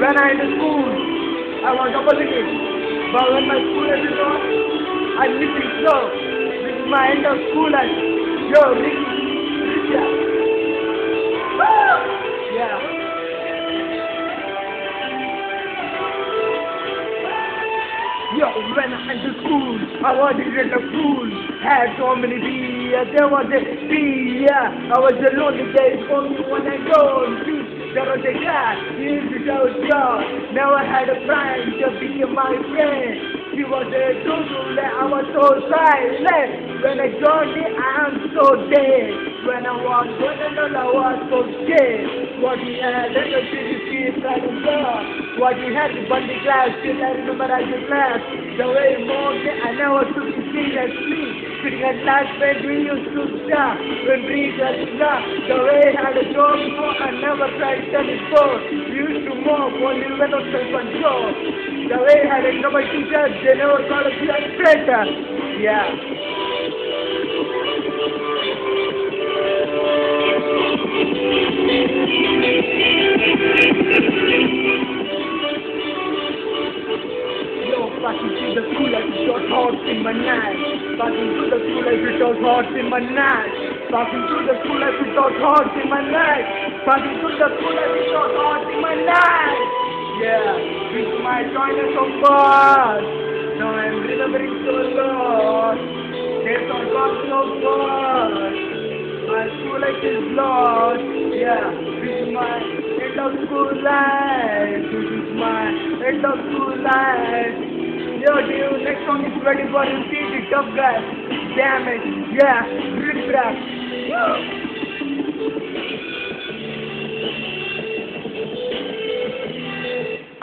when I in school, I was opposite it. But when my school is over, I'm missing slow. This is my end of school and yo, Ricky! Yeah. Yo, when I to school, I was in the pool. Had so many beers, there was a beer. I was the lonely day for me when I go. There was a guy, he used to. Now I had a friend to be my friend. He was a total that I was so silent. When I joined it, I am so dead. When I was going on, I was so scared. What he had, let us see the feet and God. What he had, the bundy glass, still I remember I just laughed. The way moved it, I never seriously. Last when we used to stop. When we got stuck, the way I a job before, I never tried to tell before. We used to move, only I self-control. The way I had a couple teachers, they never called us better. Yeah. Fucking to the school like it was hot in my night. Fucking to the school like it was hot in my night. Fucking to the school like it was hot in my night. Fucking to the school like it was hot in my night. Yeah, is my joiner of God. Now I'm remembering so lost. There's no God so God. My school life is lost. Yeah, is my end of school life. This is my end of school life. Yo, dude, next song is ready for repeat it, tough guy. Damn it, yeah, rip rap. Woo!